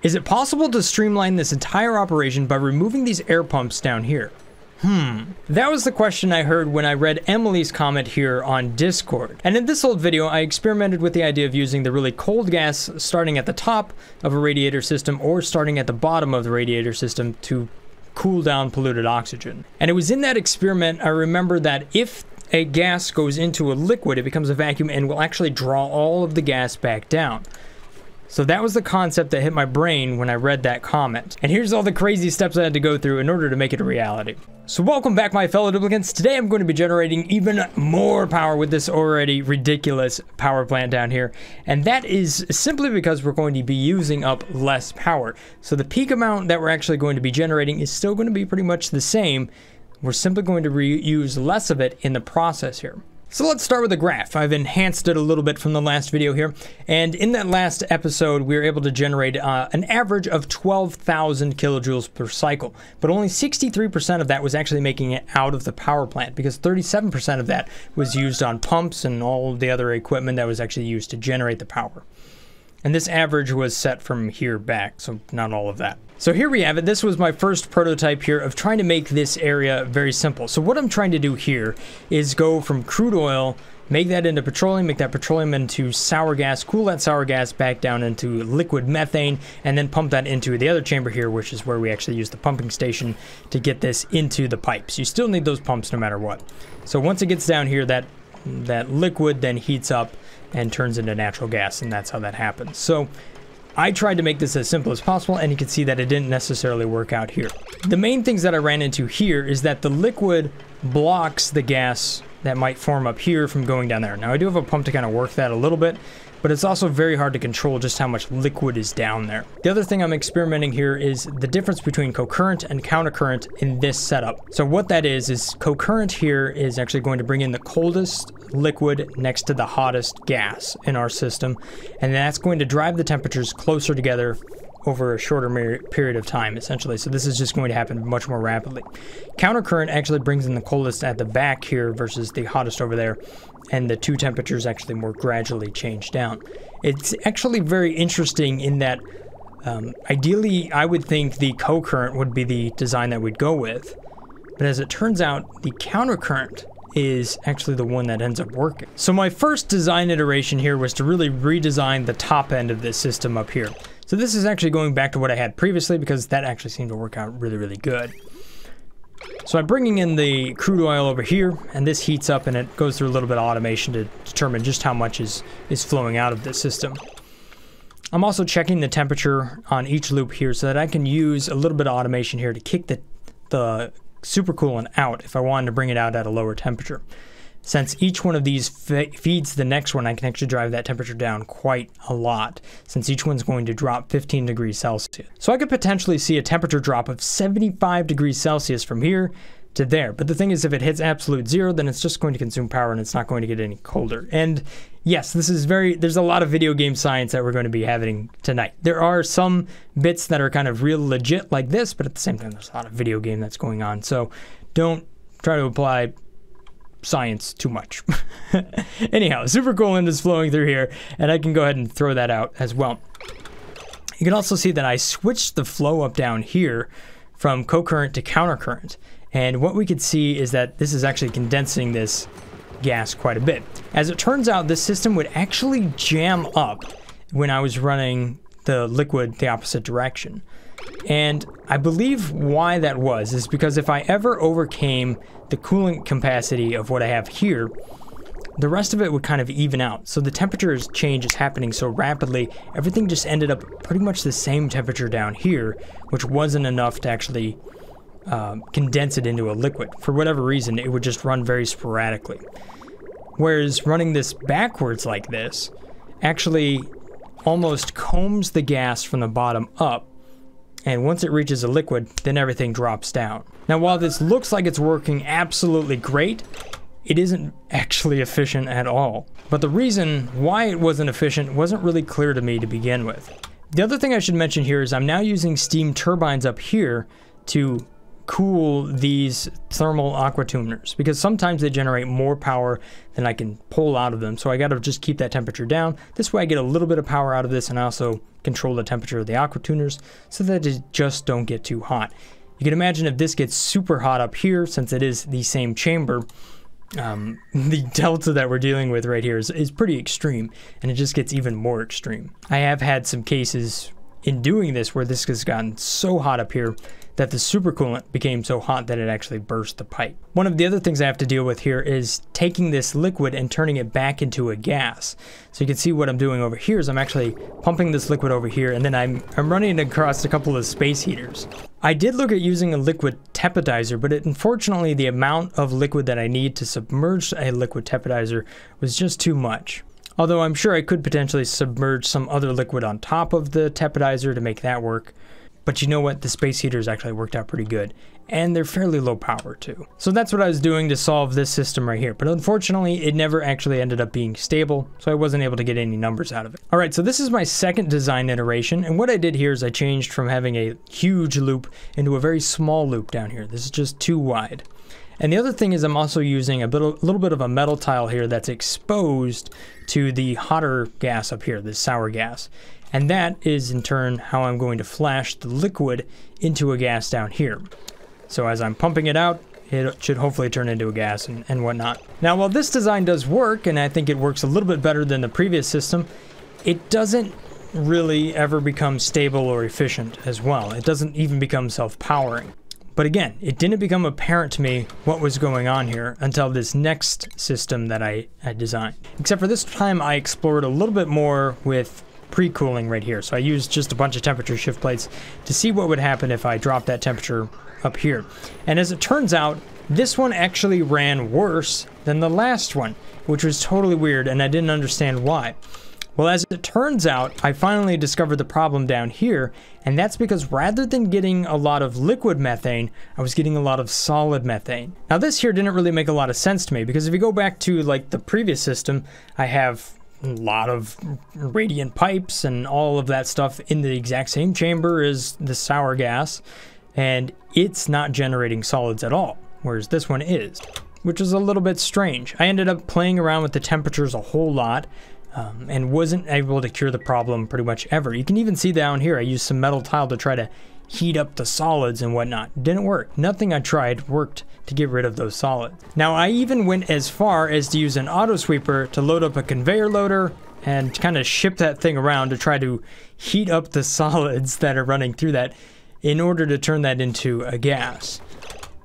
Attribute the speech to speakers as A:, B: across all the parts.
A: Is it possible to streamline this entire operation by removing these air pumps down here? Hmm. That was the question I heard when I read Emily's comment here on Discord. And in this old video, I experimented with the idea of using the really cold gas starting at the top of a radiator system or starting at the bottom of the radiator system to cool down polluted oxygen. And it was in that experiment I remember that if a gas goes into a liquid, it becomes a vacuum and will actually draw all of the gas back down. So that was the concept that hit my brain when I read that comment. And here's all the crazy steps I had to go through in order to make it a reality. So welcome back my fellow duplicants. Today I'm going to be generating even more power with this already ridiculous power plant down here. And that is simply because we're going to be using up less power. So the peak amount that we're actually going to be generating is still going to be pretty much the same. We're simply going to reuse less of it in the process here. So let's start with a graph. I've enhanced it a little bit from the last video here. And in that last episode, we were able to generate uh, an average of 12,000 kilojoules per cycle. But only 63% of that was actually making it out of the power plant because 37% of that was used on pumps and all the other equipment that was actually used to generate the power. And this average was set from here back, so not all of that. So here we have it. This was my first prototype here of trying to make this area very simple. So what I'm trying to do here is go from crude oil, make that into petroleum, make that petroleum into sour gas, cool that sour gas back down into liquid methane, and then pump that into the other chamber here, which is where we actually use the pumping station to get this into the pipes. You still need those pumps no matter what. So once it gets down here, that that liquid then heats up and turns into natural gas, and that's how that happens. So I tried to make this as simple as possible and you can see that it didn't necessarily work out here. The main things that I ran into here is that the liquid blocks the gas that might form up here from going down there. Now I do have a pump to kind of work that a little bit, but it's also very hard to control just how much liquid is down there. The other thing I'm experimenting here is the difference between co-current and countercurrent in this setup. So what that is, is co-current here is actually going to bring in the coldest liquid next to the hottest gas in our system, and that's going to drive the temperatures closer together over a shorter period of time, essentially. So this is just going to happen much more rapidly. Countercurrent actually brings in the coldest at the back here versus the hottest over there, and the two temperatures actually more gradually change down. It's actually very interesting in that um, ideally I would think the co-current would be the design that we'd go with, but as it turns out, the countercurrent is actually the one that ends up working. So my first design iteration here was to really redesign the top end of this system up here. So this is actually going back to what I had previously because that actually seemed to work out really, really good. So I'm bringing in the crude oil over here, and this heats up and it goes through a little bit of automation to determine just how much is, is flowing out of this system. I'm also checking the temperature on each loop here so that I can use a little bit of automation here to kick the, the supercoolant out if I wanted to bring it out at a lower temperature. Since each one of these feeds the next one, I can actually drive that temperature down quite a lot, since each one's going to drop 15 degrees Celsius. So I could potentially see a temperature drop of 75 degrees Celsius from here to there. But the thing is, if it hits absolute zero, then it's just going to consume power and it's not going to get any colder. And yes, this is very, there's a lot of video game science that we're going to be having tonight. There are some bits that are kind of real legit like this, but at the same time, there's a lot of video game that's going on. So don't try to apply science too much. Anyhow, super supercoolant is flowing through here, and I can go ahead and throw that out as well. You can also see that I switched the flow up down here from co-current to countercurrent. And what we could see is that this is actually condensing this gas quite a bit. As it turns out, this system would actually jam up when I was running the liquid the opposite direction. And I believe why that was is because if I ever overcame the coolant capacity of what I have here, the rest of it would kind of even out. So the temperature change is happening so rapidly, everything just ended up pretty much the same temperature down here, which wasn't enough to actually um, condense it into a liquid. For whatever reason, it would just run very sporadically. Whereas running this backwards like this actually almost combs the gas from the bottom up and once it reaches a liquid, then everything drops down. Now while this looks like it's working absolutely great, it isn't actually efficient at all. But the reason why it wasn't efficient wasn't really clear to me to begin with. The other thing I should mention here is I'm now using steam turbines up here to cool these thermal aqua tuners because sometimes they generate more power than I can pull out of them. So I got to just keep that temperature down. This way I get a little bit of power out of this and I also control the temperature of the aqua tuners so that it just don't get too hot. You can imagine if this gets super hot up here, since it is the same chamber, um, the delta that we're dealing with right here is, is pretty extreme, and it just gets even more extreme. I have had some cases in doing this where this has gotten so hot up here that the supercoolant became so hot that it actually burst the pipe. One of the other things I have to deal with here is taking this liquid and turning it back into a gas. So you can see what I'm doing over here is I'm actually pumping this liquid over here and then I'm, I'm running it across a couple of space heaters. I did look at using a liquid tepidizer, but it, unfortunately the amount of liquid that I need to submerge a liquid tepidizer was just too much. Although I'm sure I could potentially submerge some other liquid on top of the tepidizer to make that work. But you know what? The space heaters actually worked out pretty good. And they're fairly low power two. So that's what I was doing to solve this system right here. But unfortunately, it never actually ended up being stable, so I wasn't able to get any numbers out of it. All right, so this is my second design iteration. And what I did here is I changed from having a huge loop into a very small loop down here. This is just too wide. And the other thing is I'm also using a, a little bit of a metal tile here that's exposed to the hotter gas up here, the sour gas. And that is in turn how I'm going to flash the liquid into a gas down here. So as I'm pumping it out, it should hopefully turn into a gas and, and whatnot. Now while this design does work, and I think it works a little bit better than the previous system, it doesn't really ever become stable or efficient as well. It doesn't even become self-powering. But again, it didn't become apparent to me what was going on here until this next system that I had designed. Except for this time I explored a little bit more with pre-cooling right here. So I used just a bunch of temperature shift plates to see what would happen if I dropped that temperature up here. And as it turns out, this one actually ran worse than the last one, which was totally weird and I didn't understand why. Well, as it turns out, I finally discovered the problem down here, and that's because rather than getting a lot of liquid methane, I was getting a lot of solid methane. Now this here didn't really make a lot of sense to me, because if you go back to like the previous system, I have a lot of radiant pipes and all of that stuff in the exact same chamber as the sour gas, and it's not generating solids at all, whereas this one is, which is a little bit strange. I ended up playing around with the temperatures a whole lot, um, and wasn't able to cure the problem pretty much ever. You can even see down here, I used some metal tile to try to heat up the solids and whatnot. Didn't work. Nothing I tried worked to get rid of those solids. Now I even went as far as to use an auto sweeper to load up a conveyor loader and kind of ship that thing around to try to heat up the solids that are running through that in order to turn that into a gas.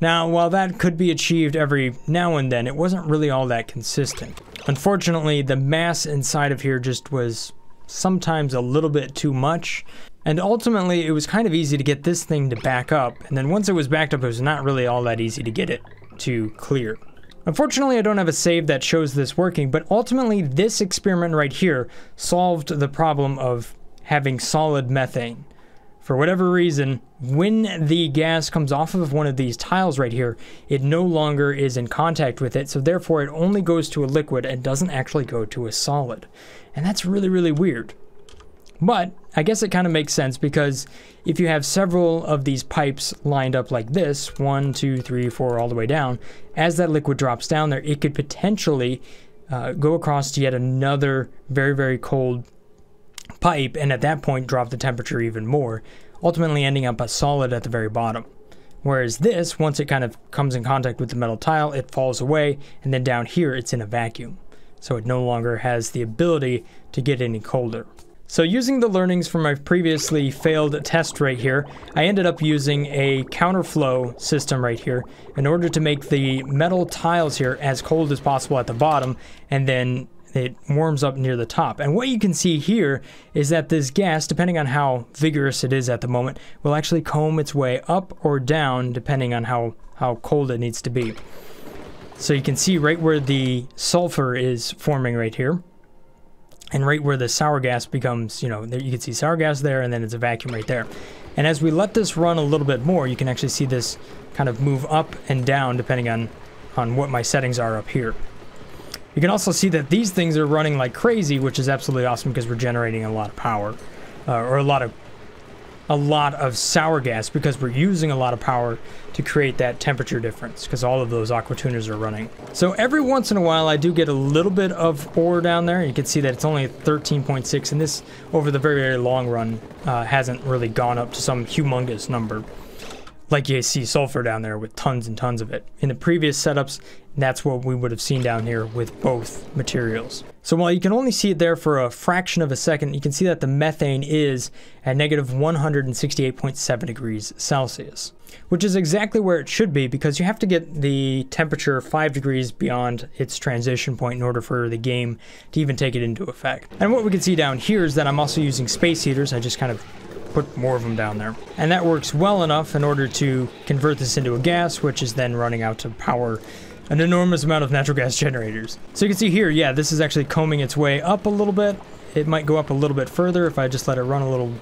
A: Now, while that could be achieved every now and then, it wasn't really all that consistent. Unfortunately, the mass inside of here just was sometimes a little bit too much, and ultimately, it was kind of easy to get this thing to back up, and then once it was backed up, it was not really all that easy to get it to clear. Unfortunately, I don't have a save that shows this working, but ultimately, this experiment right here solved the problem of having solid methane. For whatever reason, when the gas comes off of one of these tiles right here, it no longer is in contact with it, so therefore it only goes to a liquid and doesn't actually go to a solid. And that's really, really weird. But I guess it kind of makes sense because if you have several of these pipes lined up like this, one, two, three, four, all the way down, as that liquid drops down there, it could potentially uh, go across to yet another very, very cold pipe and at that point drop the temperature even more, ultimately ending up a solid at the very bottom. Whereas this, once it kind of comes in contact with the metal tile, it falls away, and then down here it's in a vacuum. So it no longer has the ability to get any colder. So using the learnings from my previously failed test right here, I ended up using a counterflow system right here in order to make the metal tiles here as cold as possible at the bottom and then it warms up near the top. And what you can see here is that this gas, depending on how vigorous it is at the moment, will actually comb its way up or down depending on how, how cold it needs to be. So you can see right where the sulfur is forming right here and right where the sour gas becomes, you know, there you can see sour gas there and then it's a vacuum right there. And as we let this run a little bit more, you can actually see this kind of move up and down depending on, on what my settings are up here. You can also see that these things are running like crazy, which is absolutely awesome because we're generating a lot of power, uh, or a lot of a lot of sour gas because we're using a lot of power to create that temperature difference because all of those aqua tuners are running. So every once in a while I do get a little bit of ore down there. You can see that it's only 13.6 and this over the very, very long run uh, hasn't really gone up to some humongous number like you see sulfur down there with tons and tons of it. In the previous setups, that's what we would have seen down here with both materials. So while you can only see it there for a fraction of a second, you can see that the methane is at negative 168.7 degrees Celsius, which is exactly where it should be because you have to get the temperature 5 degrees beyond its transition point in order for the game to even take it into effect. And what we can see down here is that I'm also using space heaters. I just kind of put more of them down there. And that works well enough in order to convert this into a gas, which is then running out to power an enormous amount of natural gas generators. So you can see here, yeah, this is actually combing its way up a little bit. It might go up a little bit further if I just let it run a little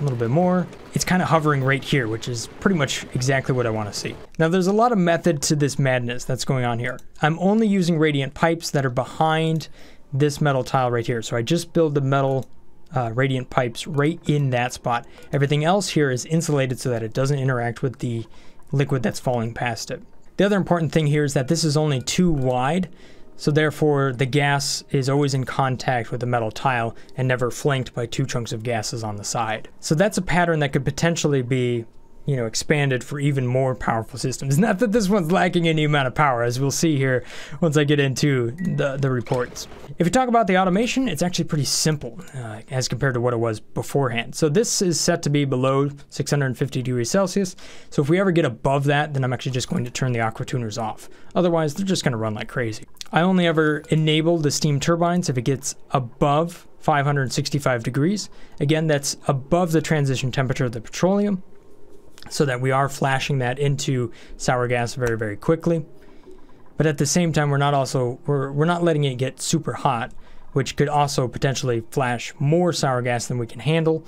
A: a little bit more. It's kind of hovering right here, which is pretty much exactly what I want to see. Now there's a lot of method to this madness that's going on here. I'm only using radiant pipes that are behind this metal tile right here. So I just build the metal uh, radiant pipes right in that spot. Everything else here is insulated so that it doesn't interact with the liquid that's falling past it. The other important thing here is that this is only two wide, so therefore the gas is always in contact with the metal tile and never flanked by two chunks of gases on the side. So that's a pattern that could potentially be you know, expanded for even more powerful systems. Not that this one's lacking any amount of power, as we'll see here once I get into the, the reports. If you talk about the automation, it's actually pretty simple uh, as compared to what it was beforehand. So this is set to be below 650 degrees Celsius. So if we ever get above that, then I'm actually just going to turn the aqua tuners off. Otherwise, they're just going to run like crazy. I only ever enable the steam turbines if it gets above 565 degrees. Again, that's above the transition temperature of the petroleum so that we are flashing that into sour gas very, very quickly. But at the same time, we're not also, we're, we're not letting it get super hot, which could also potentially flash more sour gas than we can handle.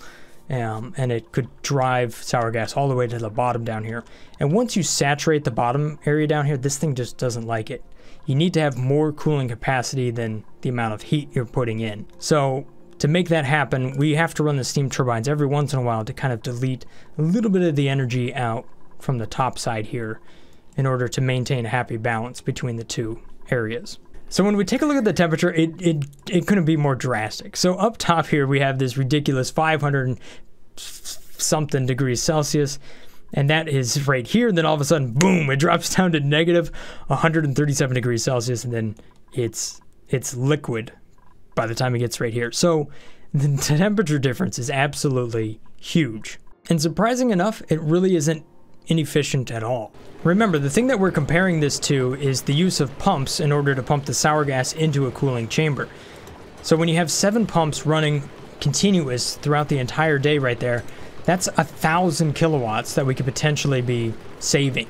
A: Um, and it could drive sour gas all the way to the bottom down here. And once you saturate the bottom area down here, this thing just doesn't like it. You need to have more cooling capacity than the amount of heat you're putting in. So to make that happen, we have to run the steam turbines every once in a while to kind of delete a little bit of the energy out from the top side here in order to maintain a happy balance between the two areas. So when we take a look at the temperature, it, it, it couldn't be more drastic. So up top here, we have this ridiculous 500 something degrees Celsius, and that is right here. And then all of a sudden, boom, it drops down to negative 137 degrees Celsius, and then it's it's liquid by the time it gets right here. So the temperature difference is absolutely huge. And surprising enough, it really isn't inefficient at all. Remember, the thing that we're comparing this to is the use of pumps in order to pump the sour gas into a cooling chamber. So when you have seven pumps running continuous throughout the entire day right there, that's a thousand kilowatts that we could potentially be saving,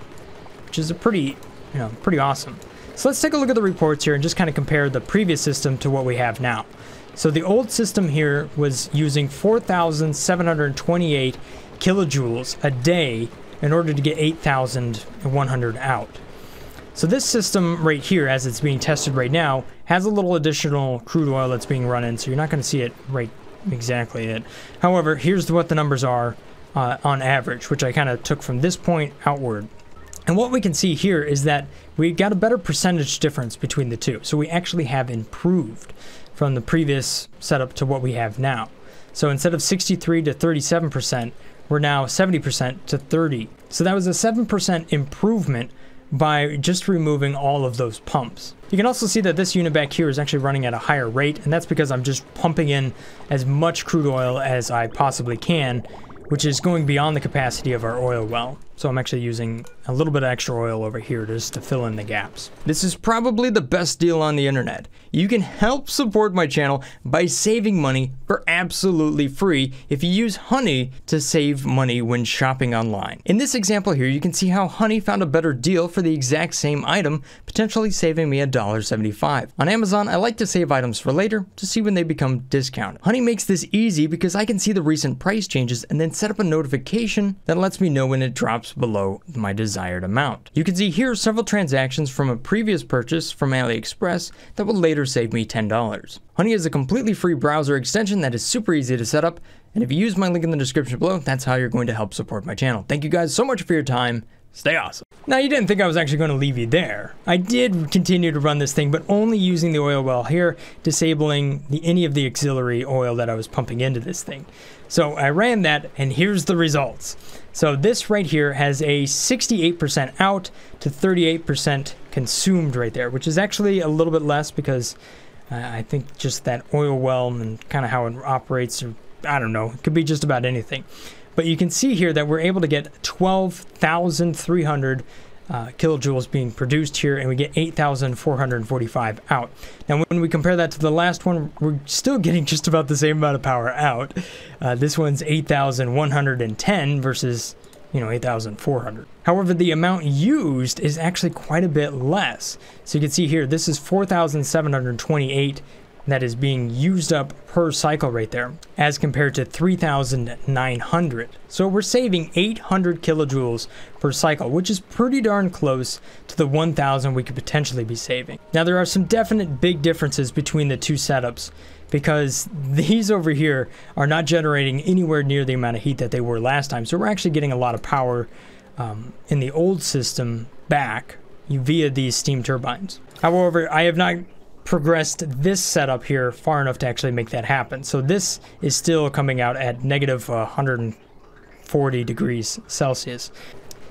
A: which is a pretty, you know, pretty awesome. So let's take a look at the reports here and just kind of compare the previous system to what we have now. So the old system here was using 4,728 kilojoules a day in order to get 8,100 out. So this system right here, as it's being tested right now, has a little additional crude oil that's being run in, so you're not going to see it right exactly it. However, here's what the numbers are uh, on average, which I kind of took from this point outward. And what we can see here is that we got a better percentage difference between the two. So we actually have improved from the previous setup to what we have now. So instead of 63 to 37%, we're now 70% to 30. So that was a 7% improvement by just removing all of those pumps. You can also see that this unit back here is actually running at a higher rate, and that's because I'm just pumping in as much crude oil as I possibly can, which is going beyond the capacity of our oil well. So I'm actually using a little bit of extra oil over here just to fill in the gaps. This is probably the best deal on the internet. You can help support my channel by saving money for absolutely free if you use Honey to save money when shopping online. In this example here, you can see how Honey found a better deal for the exact same item, potentially saving me $1.75. On Amazon, I like to save items for later to see when they become discounted. Honey makes this easy because I can see the recent price changes and then set up a notification that lets me know when it drops below my desired amount. You can see here several transactions from a previous purchase from AliExpress that will later save me $10. Honey is a completely free browser extension that is super easy to set up And if you use my link in the description below, that's how you're going to help support my channel. Thank you guys so much for your time. Stay awesome. Now, you didn't think I was actually going to leave you there. I did continue to run this thing, but only using the oil well here, disabling the, any of the auxiliary oil that I was pumping into this thing. So I ran that, and here's the results. So this right here has a 68% out to 38% consumed right there, which is actually a little bit less because uh, I think just that oil well and kind of how it operates, or I don't know, it could be just about anything. But you can see here that we're able to get 12,300 uh, kilojoules being produced here, and we get 8,445 out. Now, when we compare that to the last one, we're still getting just about the same amount of power out. Uh, this one's 8,110 versus, you know, 8,400. However, the amount used is actually quite a bit less. So you can see here, this is 4,728 that is being used up per cycle right there, as compared to 3,900. So we're saving 800 kilojoules per cycle, which is pretty darn close to the 1,000 we could potentially be saving. Now there are some definite big differences between the two setups, because these over here are not generating anywhere near the amount of heat that they were last time. So we're actually getting a lot of power um, in the old system back via these steam turbines. However, I have not progressed this setup here far enough to actually make that happen. So this is still coming out at negative uh, 140 degrees Celsius.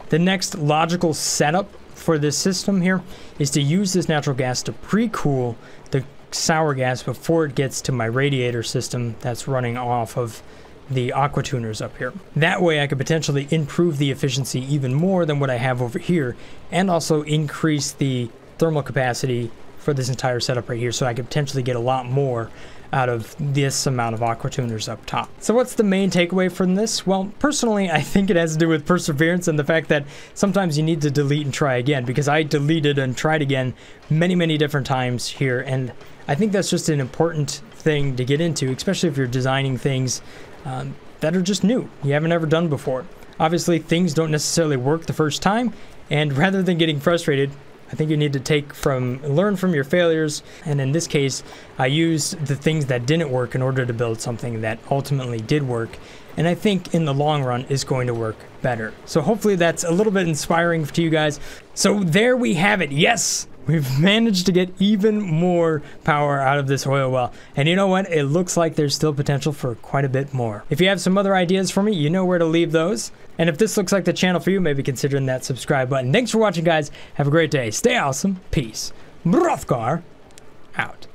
A: The next logical setup for this system here is to use this natural gas to pre-cool the sour gas before it gets to my radiator system that's running off of the aqua tuners up here. That way I could potentially improve the efficiency even more than what I have over here and also increase the thermal capacity for this entire setup right here so I could potentially get a lot more out of this amount of aqua tuners up top. So what's the main takeaway from this? Well, personally, I think it has to do with perseverance and the fact that sometimes you need to delete and try again because I deleted and tried again many, many different times here. And I think that's just an important thing to get into, especially if you're designing things um, that are just new, you haven't ever done before. Obviously, things don't necessarily work the first time, and rather than getting frustrated, I think you need to take from, learn from your failures. And in this case, I used the things that didn't work in order to build something that ultimately did work. And I think in the long run is going to work better. So hopefully that's a little bit inspiring to you guys. So there we have it. Yes, We've managed to get even more power out of this oil well. And you know what? It looks like there's still potential for quite a bit more. If you have some other ideas for me, you know where to leave those. And if this looks like the channel for you, maybe consider that subscribe button. Thanks for watching, guys. Have a great day. Stay awesome. Peace. Brothgar out.